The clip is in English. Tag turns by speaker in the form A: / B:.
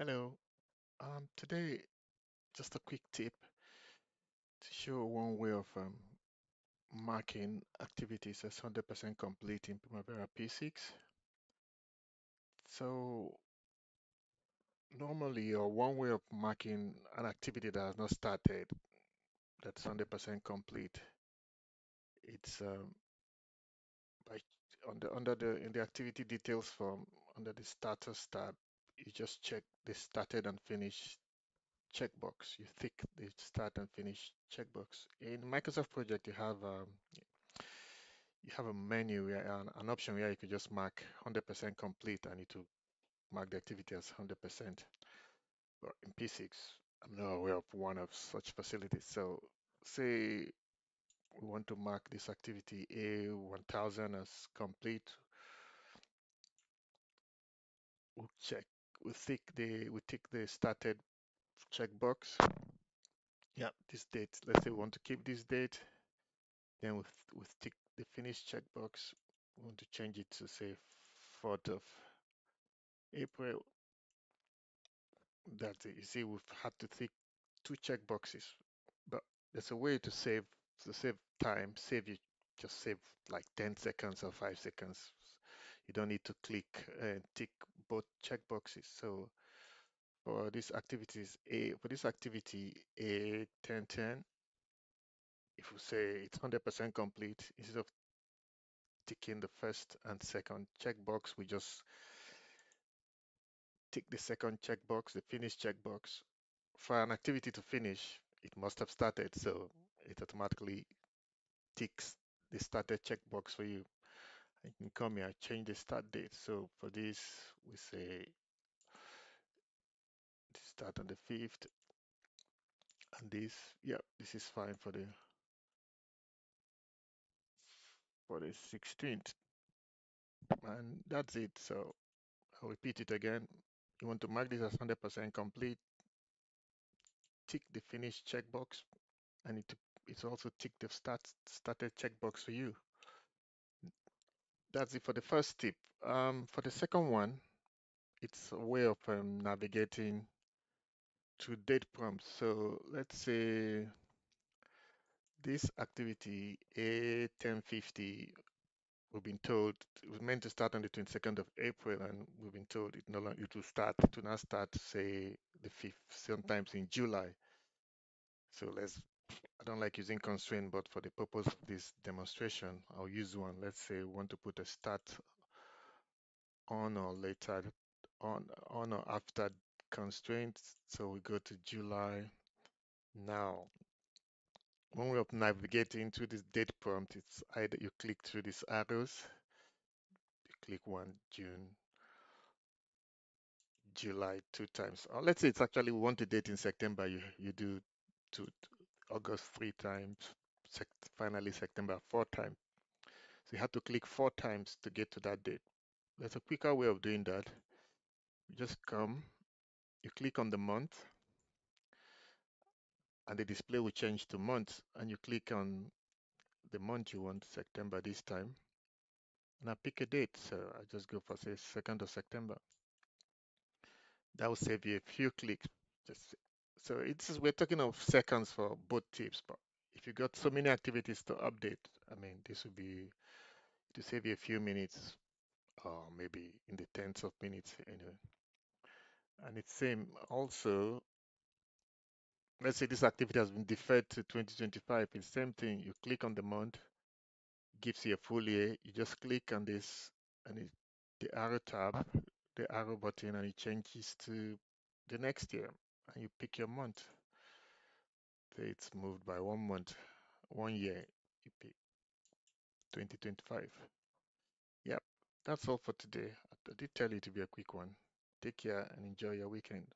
A: Hello. Um, today, just a quick tip to show one way of um, marking activities as 100% complete in Primavera P6. So normally, or one way of marking an activity that has not started, that's 100% complete, it's um, by under under the in the activity details form under the status tab, you just check the started and finished checkbox. You tick the start and finish checkbox. In Microsoft Project, you have um, you have a menu where an, an option where you could just mark 100% complete and it will mark the activity as 100%. But in P6, I'm not aware of one of such facilities. So say we want to mark this activity A1000 as complete. We'll check, we tick the, we tick the started checkbox. Yeah, this date. Let's say we want to keep this date. Then we, we tick the finish checkbox. We want to change it to say 4th of April. That's it. You see, we've had to tick two checkboxes, but there's a way to save to save time. Save you just save like 10 seconds or five seconds. You don't need to click and tick both checkboxes. So for this activities A for this activity A 1010, if we say it's 100% complete, instead of ticking the first and second checkbox, we just tick the second checkbox, the finish checkbox. For an activity to finish, it must have started, so it automatically ticks the started checkbox for you. You can come here, change the start date. So for this, we say start on the 5th. And this, yeah, this is fine for the for the 16th. And that's it. So I'll repeat it again. You want to mark this as 100% complete. Tick the finish checkbox and it it's also tick the start started checkbox for you. That's it for the first tip. Um, for the second one, it's a way of um, navigating to date prompts. So let's say this activity A1050, we've been told it was meant to start on the 22nd of April, and we've been told it no longer it will start to now start say the 5th, sometimes in July. So let's I don't like using constraint, but for the purpose of this demonstration, I'll use one. Let's say we want to put a start on or later on on or after constraints. So we go to July now. One way of navigating to this date prompt, it's either you click through these arrows, you click one June, July two times. Or let's say it's actually we want the date in September, you you do two August three times, finally September four times. So you have to click four times to get to that date. There's a quicker way of doing that. You just come, you click on the month, and the display will change to month, and you click on the month you want, September this time, and I pick a date. So I just go for say 2nd of September. That will save you a few clicks. Just so it's we're talking of seconds for both tips, but if you got so many activities to update, I mean this would be to save you a few minutes or maybe in the tens of minutes anyway. And it's same also, let's say this activity has been deferred to 2025, it's same thing. You click on the month, gives you a full year. You just click on this and it, the arrow tab, the arrow button, and it changes to the next year. And you pick your month. So it's moved by one month, one year. You pick 2025. Yep, that's all for today. I did tell you to be a quick one. Take care and enjoy your weekend.